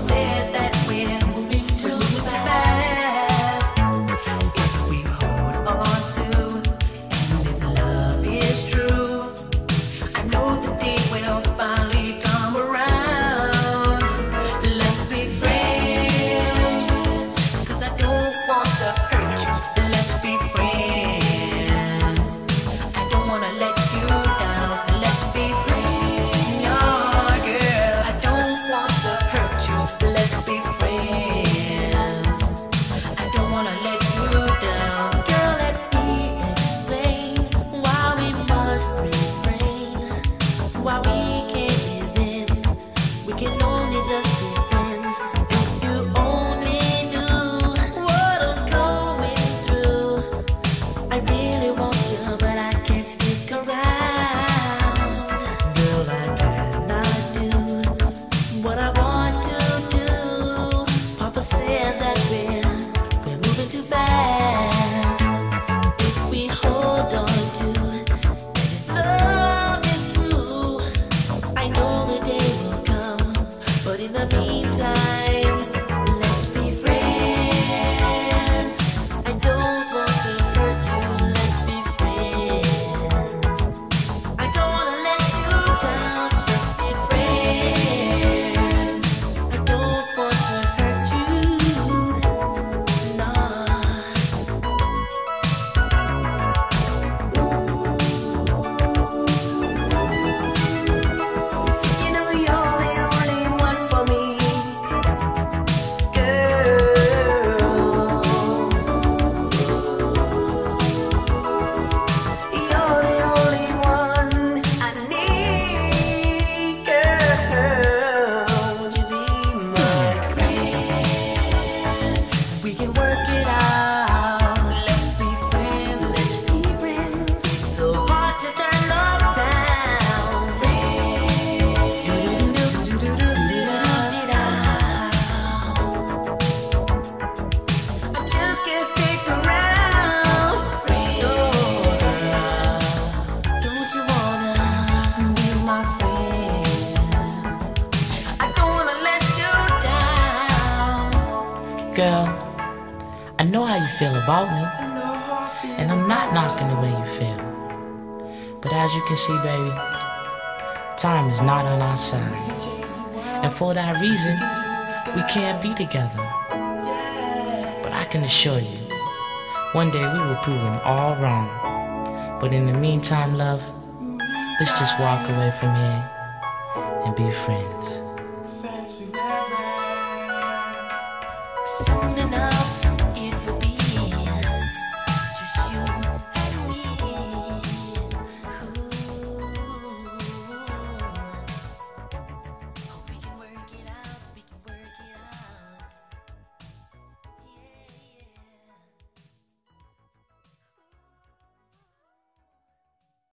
said that why we? in the. Can work it out. Let's be friends. Let's be friends. So hard to turn love down. I just can't stick around. Don't you wanna be my friend? I don't wanna let you down. Girl, I know how you feel about me, and I'm not knocking the way you feel. But as you can see, baby, time is not on our side. And for that reason, we can't be together. But I can assure you, one day we will prove them all wrong. But in the meantime, love, let's just walk away from here and be friends. Friends forever. Soon enough.